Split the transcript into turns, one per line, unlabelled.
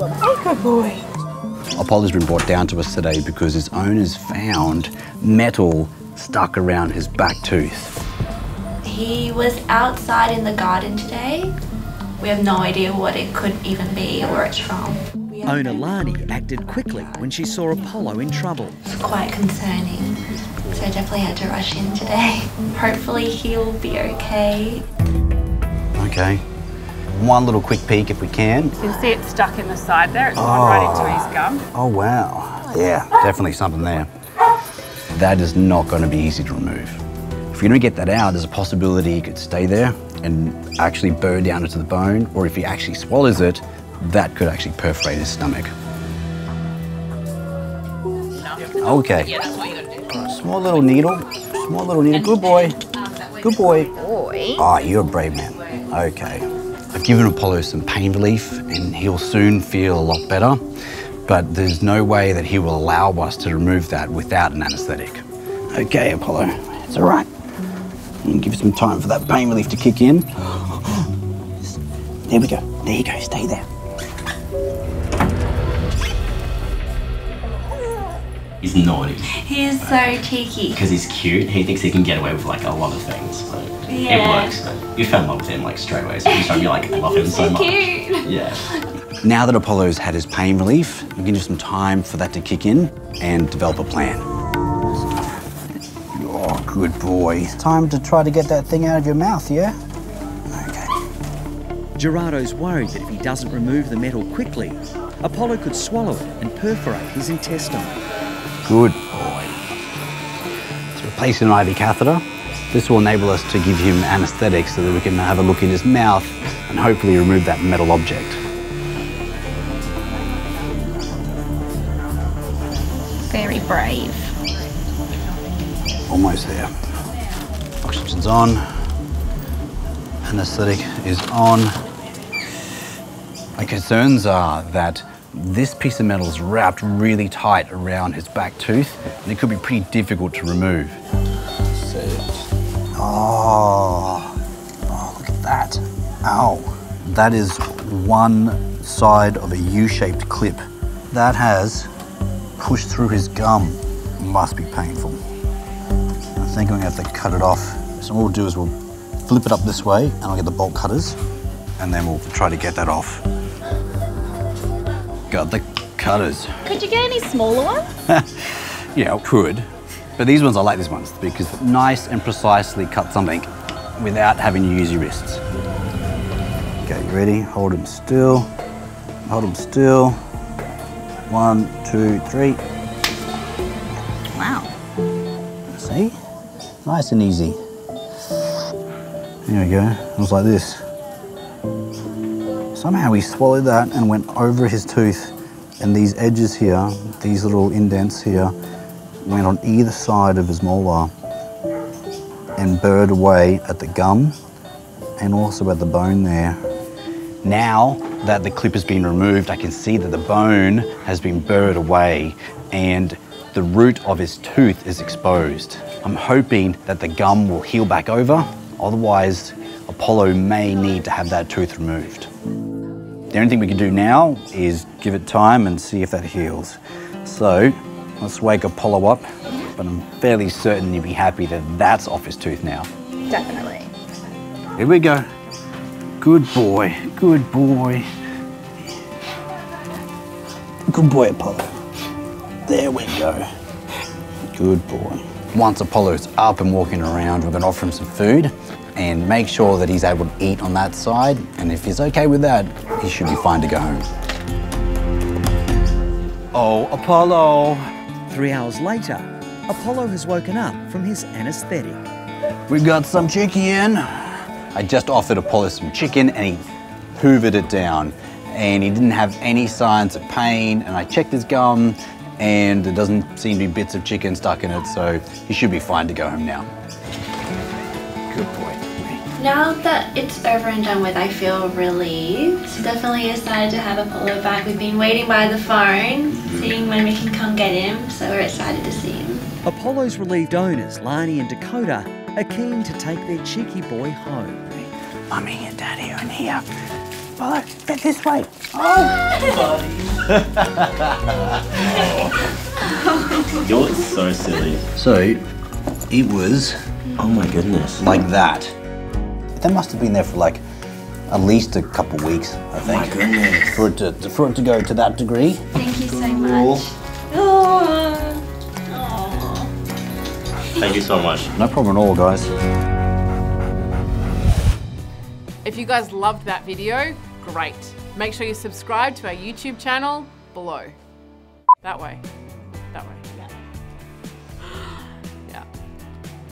Good boy.
Apollo's been brought down to us today because his owners found metal stuck around his back tooth.
He was outside in the garden today. We have no idea what it could even be or where it's from.
Owner Lani acted quickly when she saw Apollo in trouble.
It's quite concerning. So I definitely had to rush in today. Hopefully he'll be okay.
Okay. One little quick peek if we can.
You can see it's stuck in the side there. It's gone right into his gum.
Oh, wow. Yeah, definitely something there. That is not going to be easy to remove. If you're going to get that out, there's a possibility it could stay there and actually burn down into the bone, or if he actually swallows it, that could actually perforate his stomach. Okay.
Yeah, that's what you gotta do.
Small little needle. Small little needle. Good boy. Good boy.
Boy.
Ah, you're a brave man. Okay. I've given Apollo some pain relief and he'll soon feel a lot better, but there's no way that he will allow us to remove that without an anesthetic. Okay, Apollo, it's all right. I'm give some time for that pain relief to kick in. There we go. There you go. Stay there.
He's naughty
He's so cheeky.
because he's cute. He thinks he can get away with like a lot of things. But It works. But you fell in love with him like straight away. So you start to be like, I love him so
So
much.
cute.
Yeah.
Now that Apollo's had his pain relief, we can give some time for that to kick in and develop a plan. Oh, good boy. Time to try to get that thing out of your mouth, yeah? Okay.
Gerardo's worried that if he doesn't remove the metal quickly, Apollo could swallow it and perforate his intestine.
Good boy. To replace an IV catheter, this will enable us to give him anesthetic so that we can have a look in his mouth and hopefully remove that metal object.
Very brave.
Almost there. Oxygen's on. Anesthetic is on. My concerns are that this piece of metal is wrapped really tight around his back tooth and it could be pretty difficult to remove. Oh, oh, look at that. Ow. That is one side of a U-shaped clip. That has pushed through his gum. Must be painful. I think I'm gonna have to cut it off. So what we'll do is we'll flip it up this way and I'll get the bolt cutters and then we'll try to get that off. Got the cutters.
Could you get any smaller ones?
Yeah, I could. But these ones, I like these ones because nice and precisely cut something without having to use your wrists. Okay, you ready? Hold them still. Hold them still. One, two, three.
Wow.
See? Nice and easy. There we go. It was like this. Somehow he swallowed that and went over his tooth, and these edges here, these little indents here, went on either side of his molar and burred away at the gum and also at the bone there. Now that the clip has been removed, I can see that the bone has been burred away and the root of his tooth is exposed. I'm hoping that the gum will heal back over, otherwise Apollo may need to have that tooth removed. The only thing we can do now is give it time and see if that heals. So let's wake Apollo up, but I'm fairly certain he'll be happy that that's off his tooth now.
Definitely.
Here we go. Good boy, good boy. Good boy, Apollo. There we go. Good boy. Once Apollo's up and walking around, we're going to offer him some food and make sure that he's able to eat on that side. And if he's okay with that, he should be fine to go home. Oh, Apollo.
Three hours later, Apollo has woken up from his anaesthetic.
We got some chicken. I just offered Apollo some chicken and he hoovered it down. And he didn't have any signs of pain. And I checked his gum and there doesn't seem to be bits of chicken stuck in it. So he should be fine to go home now. Good boy.
Now that it's over and done with, I feel relieved. Definitely excited to have Apollo back. We've been waiting by the phone, mm-hmm. seeing when we can come get him, so we're excited to see him.
Apollo's relieved owners, Lani and Dakota, are keen to take their cheeky boy home.
Mummy and Daddy are in here. Follow. Get this way. Oh!
You're so silly.
So it was
Oh my goodness.
like that. That must have been there for like at least a couple weeks, I oh think.
my goodness.
For it to for it to go to that degree.
Thank you so much. Oh.
Thank you so much.
No problem at all, guys.
If you guys loved that video, great. Make sure you subscribe to our YouTube channel below. That way.